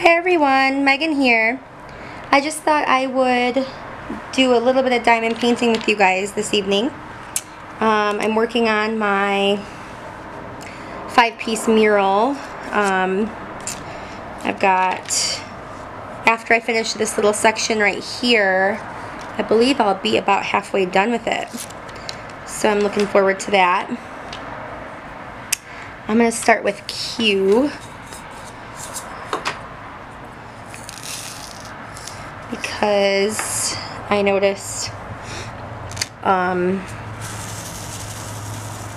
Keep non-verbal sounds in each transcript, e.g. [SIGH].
Hi everyone, Megan here. I just thought I would do a little bit of diamond painting with you guys this evening. Um, I'm working on my five-piece mural. Um, I've got, after I finish this little section right here, I believe I'll be about halfway done with it. So I'm looking forward to that. I'm going to start with Q. because I noticed um,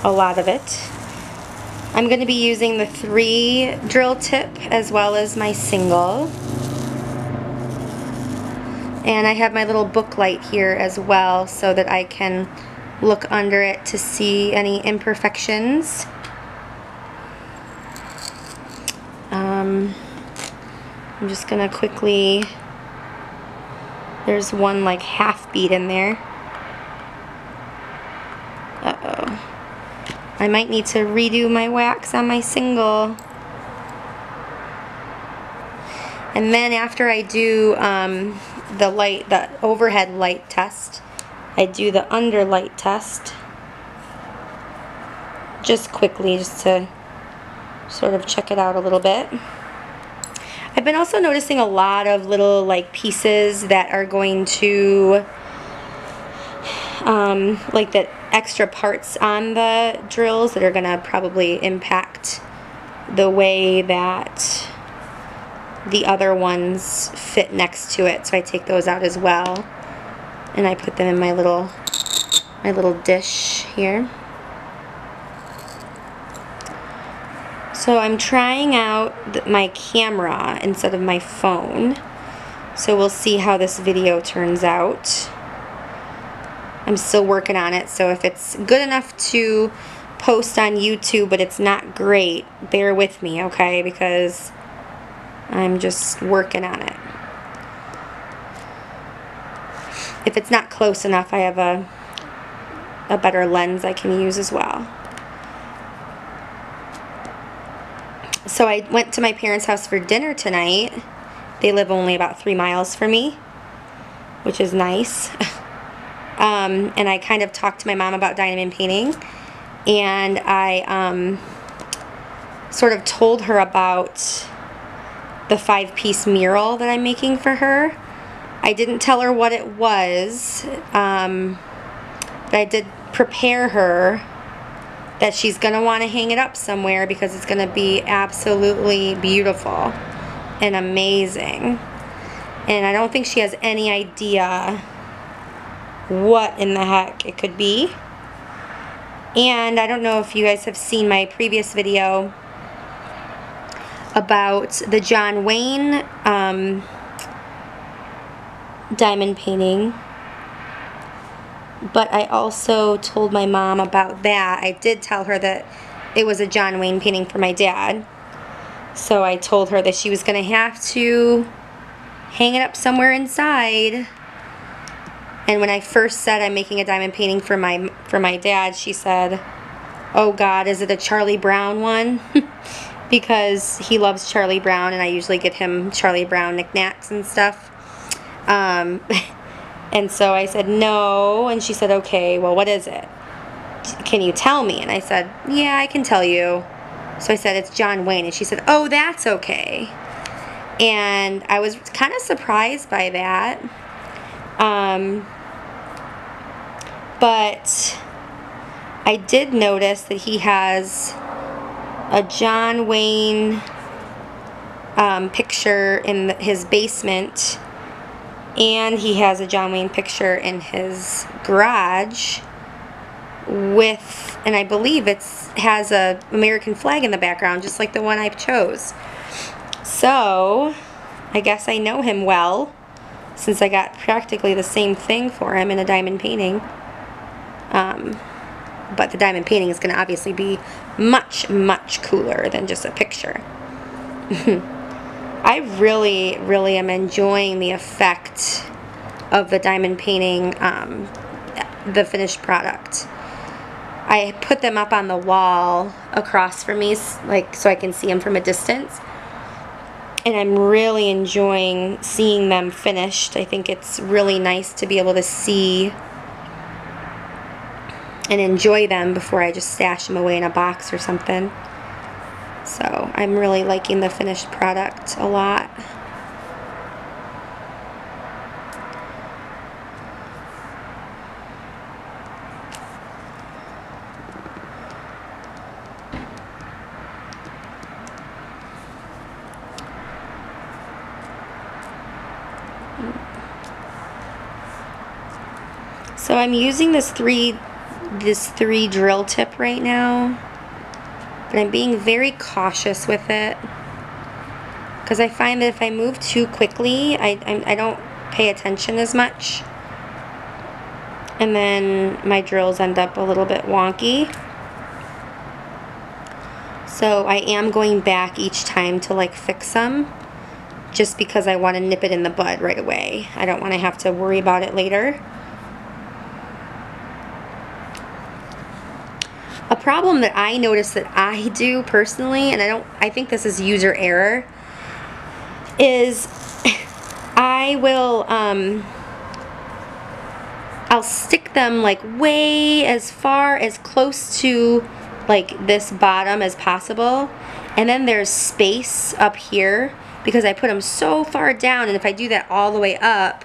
a lot of it. I'm going to be using the three drill tip as well as my single. And I have my little book light here as well so that I can look under it to see any imperfections. Um, I'm just going to quickly there's one like half bead in there. Uh-oh. I might need to redo my wax on my single. And then after I do um, the light, the overhead light test, I do the under light test. Just quickly, just to sort of check it out a little bit. I've been also noticing a lot of little like pieces that are going to um, like the extra parts on the drills that are going to probably impact the way that the other ones fit next to it. So I take those out as well and I put them in my little my little dish here. So I'm trying out my camera instead of my phone. So we'll see how this video turns out. I'm still working on it, so if it's good enough to post on YouTube, but it's not great, bear with me, okay? Because I'm just working on it. If it's not close enough, I have a, a better lens I can use as well. So I went to my parents' house for dinner tonight. They live only about three miles from me, which is nice. [LAUGHS] um, and I kind of talked to my mom about diamond painting. And I um, sort of told her about the five-piece mural that I'm making for her. I didn't tell her what it was, um, but I did prepare her that she's going to want to hang it up somewhere because it's going to be absolutely beautiful and amazing. And I don't think she has any idea what in the heck it could be. And I don't know if you guys have seen my previous video about the John Wayne um, diamond painting but I also told my mom about that. I did tell her that it was a John Wayne painting for my dad. So I told her that she was going to have to hang it up somewhere inside. And when I first said I'm making a diamond painting for my for my dad, she said, "Oh God, is it a Charlie Brown one?" [LAUGHS] because he loves Charlie Brown, and I usually get him Charlie Brown knickknacks and stuff. Um, [LAUGHS] And so I said, no. And she said, okay, well, what is it? Can you tell me? And I said, yeah, I can tell you. So I said, it's John Wayne. And she said, oh, that's okay. And I was kind of surprised by that. Um, but I did notice that he has a John Wayne um, picture in his basement and he has a John Wayne picture in his garage with and I believe it's has a American flag in the background just like the one I chose. So I guess I know him well since I got practically the same thing for him in a diamond painting. Um, but the diamond painting is going to obviously be much much cooler than just a picture [LAUGHS] I really, really am enjoying the effect of the diamond painting, um, the finished product. I put them up on the wall across from me, like so I can see them from a distance. and I'm really enjoying seeing them finished. I think it's really nice to be able to see and enjoy them before I just stash them away in a box or something. So I'm really liking the finished product a lot. So I'm using this three this three drill tip right now. But I'm being very cautious with it. Because I find that if I move too quickly, I, I, I don't pay attention as much. And then my drills end up a little bit wonky. So I am going back each time to like fix them just because I want to nip it in the bud right away. I don't want to have to worry about it later. A problem that I notice that I do personally, and I don't, I think this is user error, is [LAUGHS] I will, um, I'll stick them like way as far as close to like this bottom as possible and then there's space up here because I put them so far down and if I do that all the way up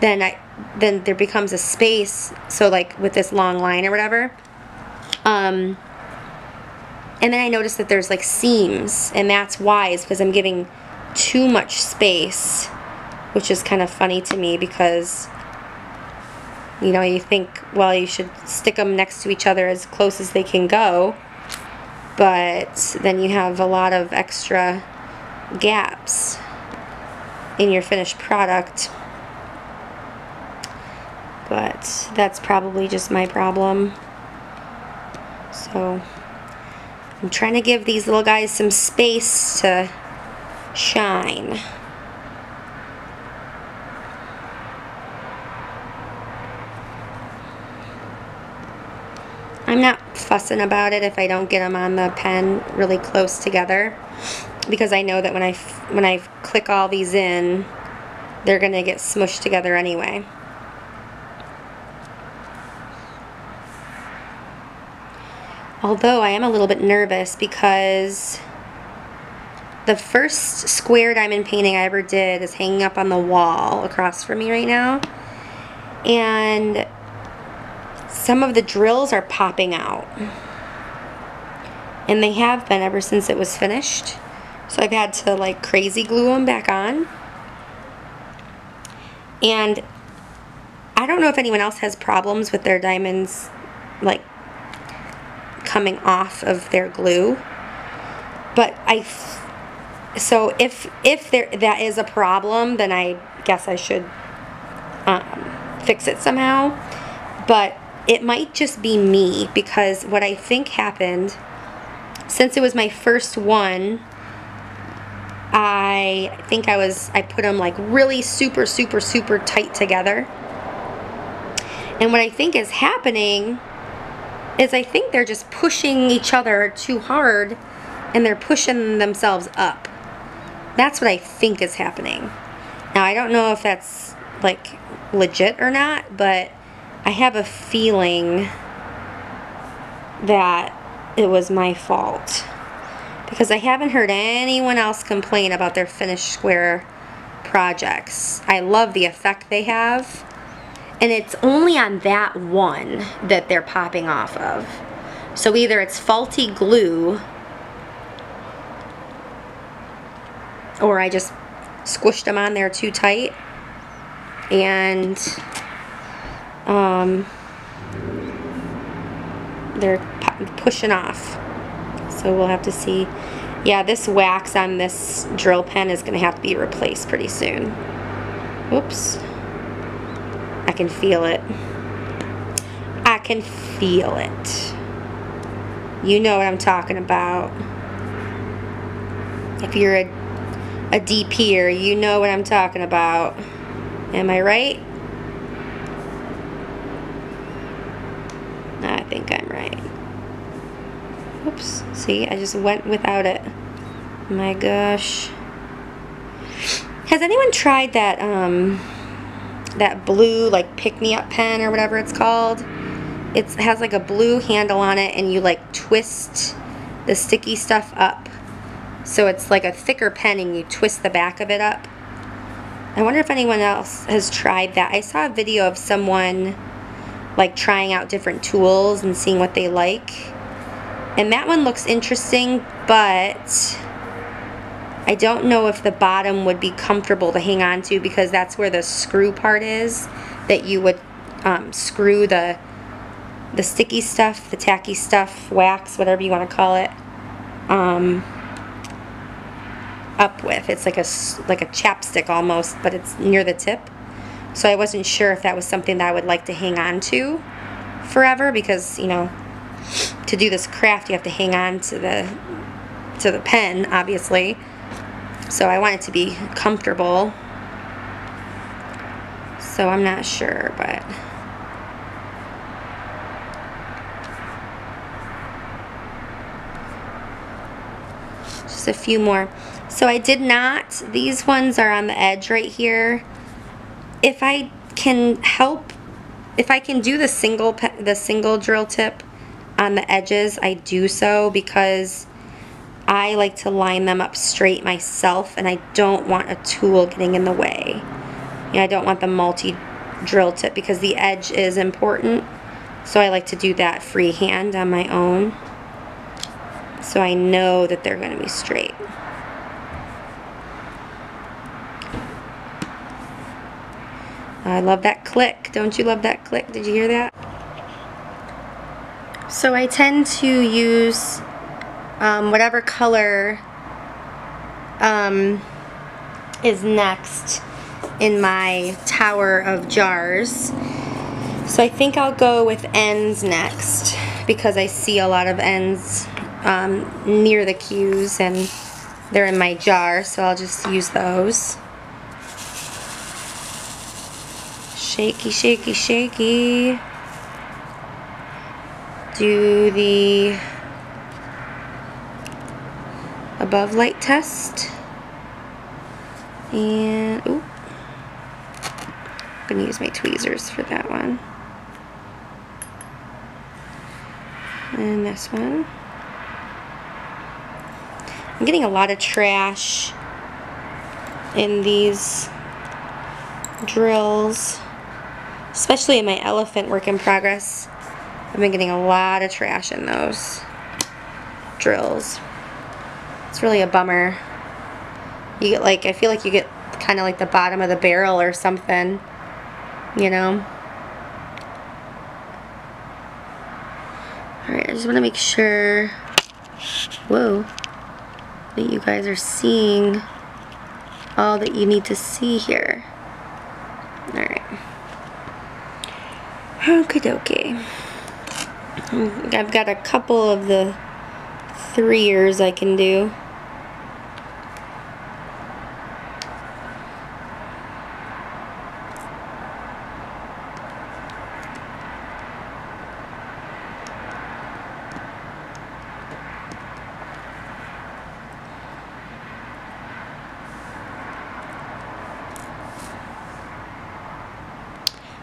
then I then there becomes a space so like with this long line or whatever um, and then I noticed that there's like seams, and that's why is because I'm giving too much space, which is kind of funny to me because you know you think well you should stick them next to each other as close as they can go, but then you have a lot of extra gaps in your finished product. But that's probably just my problem. So I'm trying to give these little guys some space to shine. I'm not fussing about it if I don't get them on the pen really close together because I know that when I when I click all these in they're gonna get smushed together anyway. Although I am a little bit nervous because the first square diamond painting I ever did is hanging up on the wall across from me right now. And some of the drills are popping out. And they have been ever since it was finished. So I've had to like crazy glue them back on. And I don't know if anyone else has problems with their diamonds like coming off of their glue. But I, so if if there that is a problem, then I guess I should um, fix it somehow. But it might just be me because what I think happened, since it was my first one, I think I was, I put them like really super, super, super tight together. And what I think is happening is I think they're just pushing each other too hard and they're pushing themselves up. That's what I think is happening. Now, I don't know if that's like legit or not, but I have a feeling that it was my fault. Because I haven't heard anyone else complain about their finished square projects. I love the effect they have and it's only on that one that they're popping off of. So either it's faulty glue or I just squished them on there too tight and um, they're pushing off. So we'll have to see. Yeah, this wax on this drill pen is going to have to be replaced pretty soon. Oops. Can feel it. I can feel it. You know what I'm talking about. If you're a, a DPer, you know what I'm talking about. Am I right? I think I'm right. Oops. See, I just went without it. My gosh. Has anyone tried that um, that blue like pick me up pen or whatever it's called? It has like a blue handle on it and you like twist the sticky stuff up. So it's like a thicker pen and you twist the back of it up. I wonder if anyone else has tried that. I saw a video of someone like trying out different tools and seeing what they like. And that one looks interesting, but I don't know if the bottom would be comfortable to hang on to because that's where the screw part is that you would um, screw the the sticky stuff, the tacky stuff, wax, whatever you want to call it, um, up with. It's like a like a chapstick almost, but it's near the tip. So I wasn't sure if that was something that I would like to hang on to forever because you know to do this craft you have to hang on to the to the pen obviously so I want it to be comfortable. So I'm not sure, but... Just a few more. So I did not, these ones are on the edge right here. If I can help, if I can do the single, the single drill tip on the edges, I do so because I like to line them up straight myself and I don't want a tool getting in the way. You know, I don't want the multi drill tip because the edge is important. So I like to do that freehand on my own. So I know that they're going to be straight. I love that click. Don't you love that click? Did you hear that? So I tend to use um, whatever color um, is next in my tower of jars. So I think I'll go with ends next because I see a lot of ends um, near the Q's and they're in my jar so I'll just use those. Shaky, shaky, shaky. Do the above light test. And, ooh, I'm going to use my tweezers for that one. And this one. I'm getting a lot of trash in these drills, especially in my elephant work in progress. I've been getting a lot of trash in those drills. It's really a bummer. You get like, I feel like you get kind of like the bottom of the barrel or something, you know? Alright, I just want to make sure, whoa, that you guys are seeing all that you need to see here. Alright. Okie dokie. I've got a couple of the three years I can do.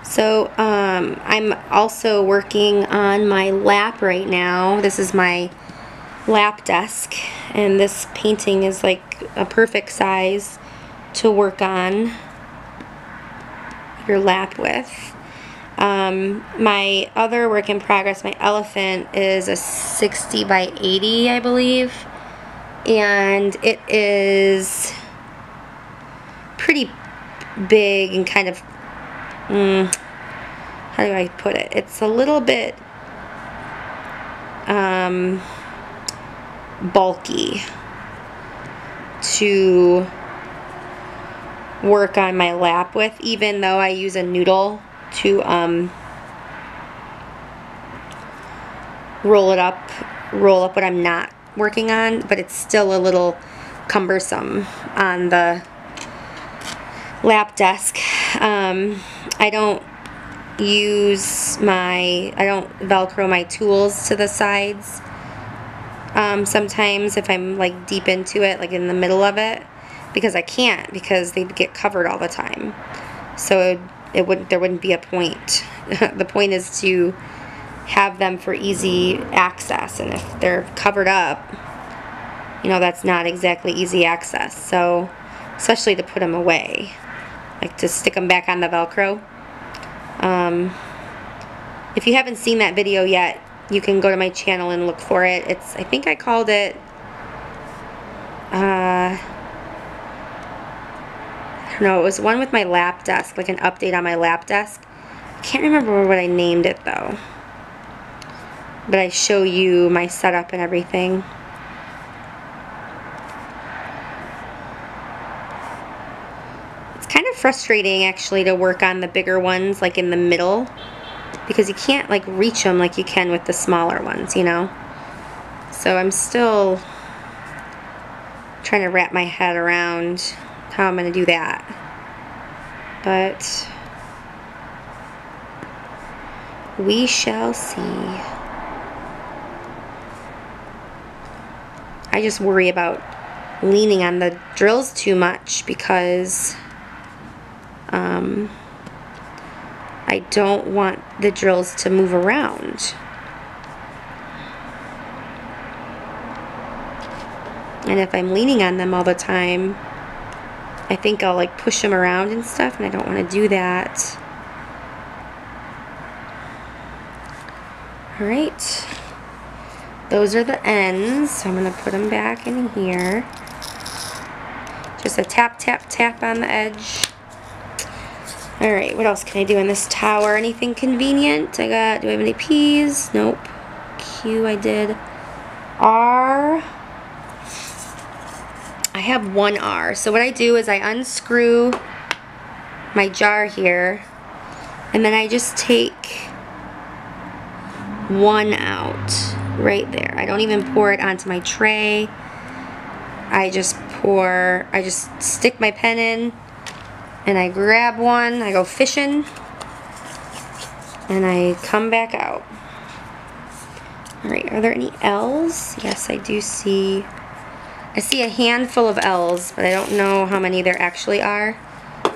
So um, I'm also working on my lap right now. This is my lap desk and this painting is like a perfect size to work on your lap with. Um, my other work in progress, my elephant, is a 60 by 80, I believe. And it is pretty big and kind of mm, how do I put it? It's a little bit um, bulky to work on my lap with, even though I use a noodle to um, roll it up, roll up what I'm not working on, but it's still a little cumbersome on the lap desk. Um, I don't use my, I don't velcro my tools to the sides. Um, sometimes if I'm like deep into it, like in the middle of it, because I can't because they'd get covered all the time. So it, it wouldn't there wouldn't be a point. [LAUGHS] the point is to have them for easy access and if they're covered up, you know, that's not exactly easy access. So especially to put them away, like to stick them back on the Velcro. Um, if you haven't seen that video yet, you can go to my channel and look for it. It's I think I called it uh, no, it was one with my lap desk, like an update on my lap desk. I can't remember what I named it though. But I show you my setup and everything. It's kind of frustrating actually to work on the bigger ones like in the middle because you can't like reach them like you can with the smaller ones, you know? So I'm still trying to wrap my head around how I'm going to do that. But we shall see. I just worry about leaning on the drills too much because um, I don't want the drills to move around. And if I'm leaning on them all the time, I think I'll like push them around and stuff, and I don't want to do that. Alright. Those are the ends, so I'm to put them back in here. Just a tap, tap, tap on the edge. Alright, what else can I do in this tower? Anything convenient? I got, do I have any P's? Nope. Q I did. R. I have one R. So what I do is I unscrew my jar here and then I just take one out right there. I don't even pour it onto my tray. I just pour, I just stick my pen in and I grab one, I go fishing and I come back out. Alright, are there any L's? Yes, I do see I see a handful of L's, but I don't know how many there actually are.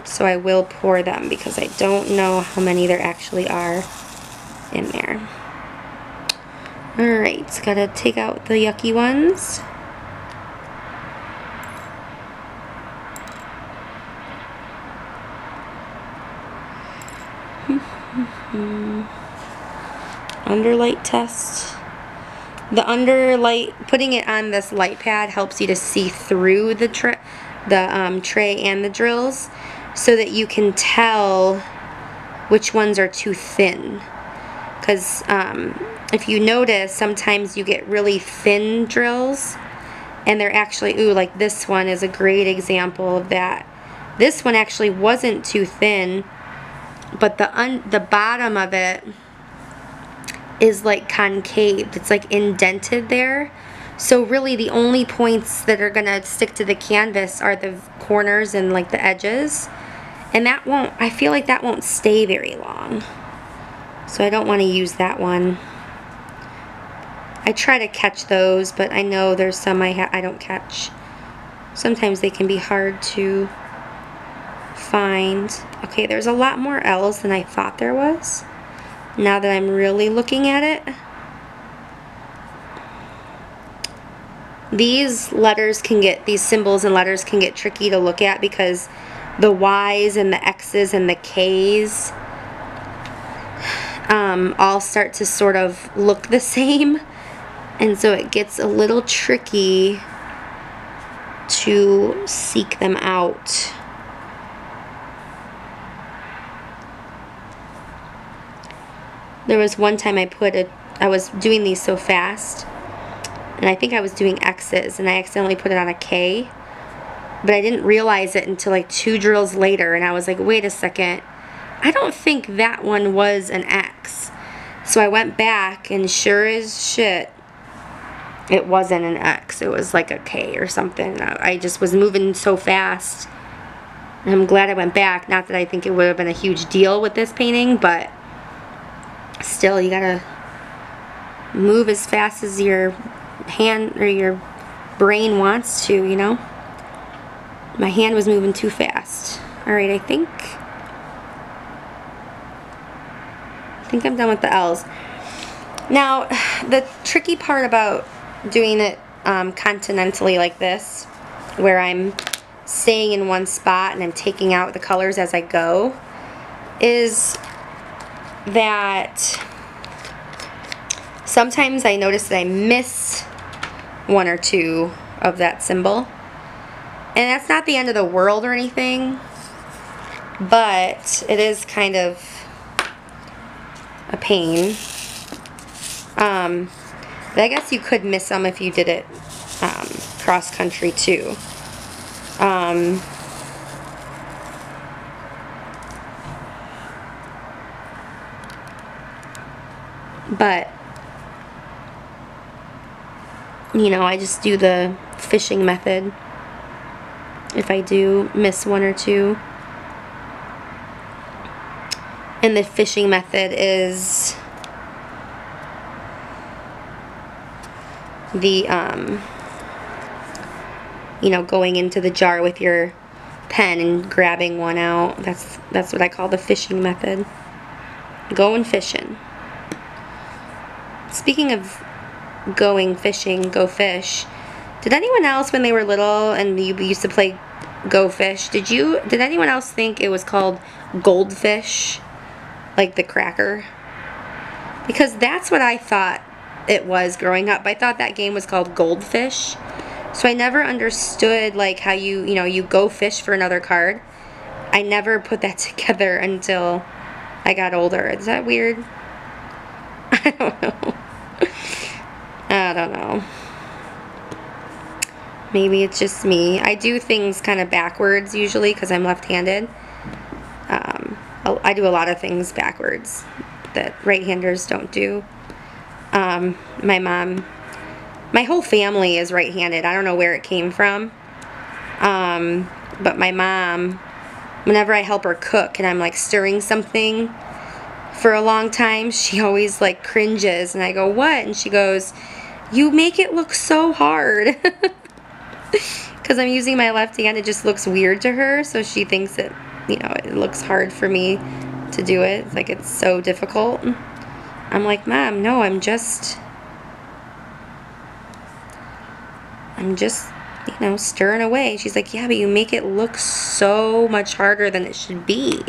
So I will pour them because I don't know how many there actually are in there. Alright, gotta take out the yucky ones. Underlight test. The under light, putting it on this light pad helps you to see through the, tra the um, tray and the drills so that you can tell which ones are too thin. Because um, if you notice, sometimes you get really thin drills and they're actually, ooh, like this one is a great example of that. This one actually wasn't too thin, but the, un the bottom of it is like concave. It's like indented there. So really the only points that are to stick to the canvas are the corners and like the edges. And that won't, I feel like that won't stay very long. So I don't want to use that one. I try to catch those, but I know there's some I, I don't catch. Sometimes they can be hard to find. Okay, there's a lot more L's than I thought there was now that I'm really looking at it. These letters can get, these symbols and letters can get tricky to look at because the Y's and the X's and the K's um, all start to sort of look the same. [LAUGHS] And so it gets a little tricky to seek them out. There was one time I put a, I was doing these so fast, and I think I was doing X's, and I accidentally put it on a K, but I didn't realize it until like two drills later, and I was like, wait a second, I don't think that one was an X. So I went back, and sure as shit, it wasn't an X. It was like a K or something. I just was moving so fast. And I'm glad I went back. Not that I think it would have been a huge deal with this painting, but still you gotta move as fast as your hand or your brain wants to, you know? My hand was moving too fast. Alright, I think... I think I'm done with the L's. Now, the tricky part about doing it um, continentally like this, where I'm staying in one spot and I'm taking out the colors as I go, is that sometimes I notice that I miss one or two of that symbol. And that's not the end of the world or anything, but it is kind of a pain. Um, but I guess you could miss some if you did it um, cross country too. Um, but you know, I just do the fishing method if I do miss one or two. And the fishing method is the, um, you know, going into the jar with your pen and grabbing one out. That's, that's what I call the fishing method. Going fishing. Speaking of going fishing, go fish, did anyone else when they were little and you used to play go fish, did you, did anyone else think it was called goldfish? Like the cracker? Because that's what I thought it was growing up. I thought that game was called goldfish. So I never understood like how you, you know, you go fish for another card. I never put that [LAUGHS] together until I got older. Is that weird? [LAUGHS] I don't know. Don't know. Maybe it's just me. I do things kind of backwards usually because I'm left-handed. Um, I do a lot of things backwards that right-handers don't do. Um, my mom, my whole family is right-handed. I don't know where it came from. Um, but my mom, whenever I help her cook and I'm like stirring something for a long time, she always like cringes and I go, what? And she goes, you make it look so hard. [LAUGHS] Because I'm using my left hand, it just looks weird to her. So she thinks that, you know, it looks hard for me to do it. It's like it's so difficult. I'm like, Mom, no, I'm just... I'm just, you know, stirring away. She's like, yeah, but you make it look so much harder than it should be.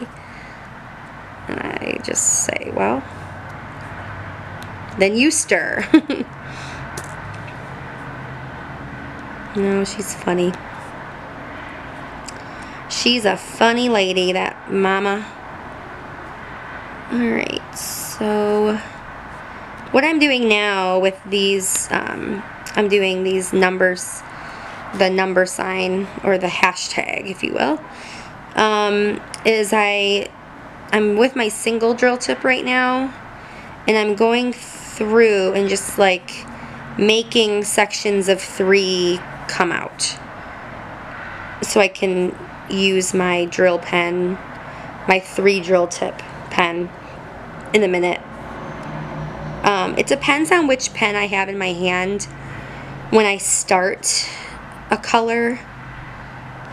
And I just say, well, then you stir. [LAUGHS] No, she's funny. She's a funny lady, that mama. Alright, so what I'm doing now with these, um, I'm doing these numbers, the number sign, or the hashtag, if you will, um, is I, I'm with my single drill tip right now, and I'm going through and just like making sections of three come out. So I can use my drill pen, my three drill tip pen in a minute. Um, it depends on which pen I have in my hand when I start a color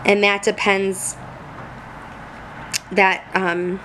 and that depends that um,